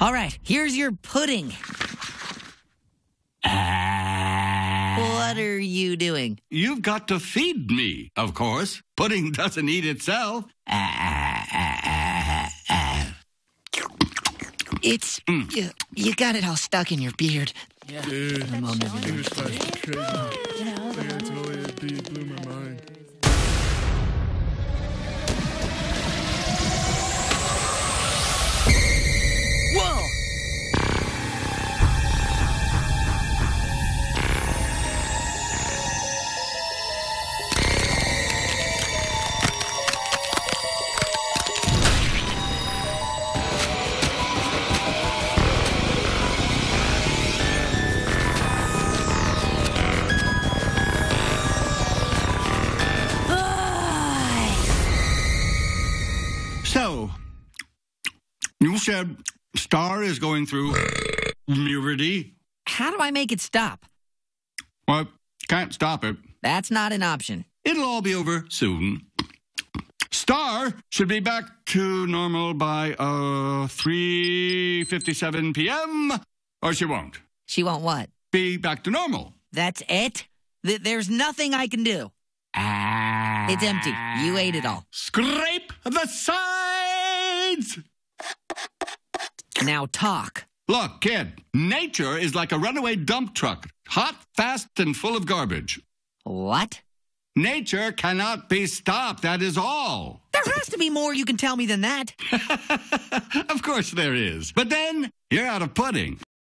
All right, here's your pudding. What are you doing? You've got to feed me, of course. Pudding doesn't eat itself. It's mm. you, you got it all stuck in your beard. Dude, English class is crazy. Like, I totally it blew my mind. So, you said Star is going through puberty. How do I make it stop? Well, can't stop it. That's not an option. It'll all be over soon. Star should be back to normal by uh 3:57 p.m. or she won't She won't what? be back to normal. That's it? Th- there's nothing I can do. It's empty. You ate it all. Scrape the sides. Now talk. Look, kid, nature is like a runaway dump truck, hot, fast, and full of garbage. What? Nature cannot be stopped, that is all. There has to be more you can tell me than that. of course there is. But then, you're out of pudding.